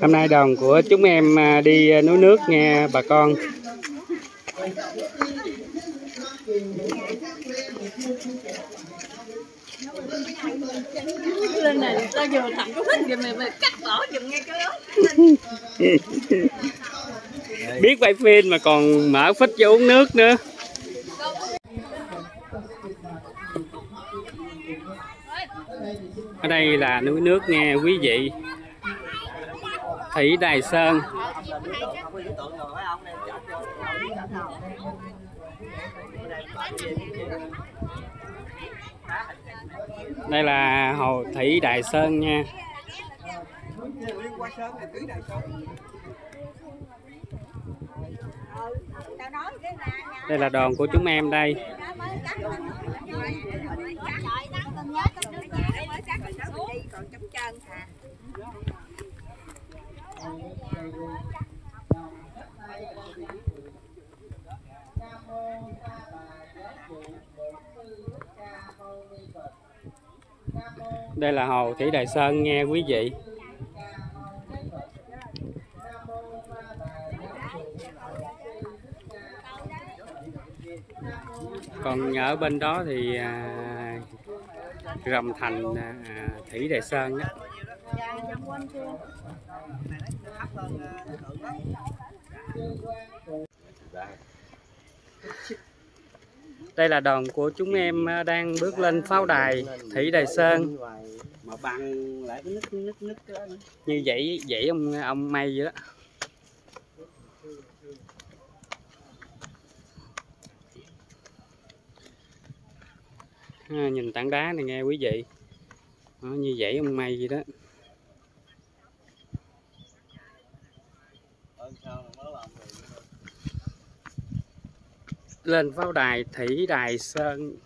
hôm nay đoàn của chúng em à, đi à, núi nước nghe bà con. Lên này tao vừa thẳng có thích rồi mày mày cắt bỏ giùm nghe cái biết quay phim mà còn mở phích cho uống nước nữa. Ở đây là núi nước nghe quý vị. Thủy đài sơn. Đây là hồ thủy đài sơn nha. Đây là đoàn của chúng em đây đây là hồ thủy đài sơn nghe quý vị. Còn ở bên đó thì à, rồng thành à, thủy đài sơn đó. Đây là đoàn của chúng em đang bước lên pháo đài thủy đài sơn. Mà bằng lại cái nứt nứt nứt như vậy vậy ông ông may vậy đó ha, nhìn tảng đá này nghe quý vị. Nó như vậy ông may gì đó. Lên pháo đài thủy đài sơn.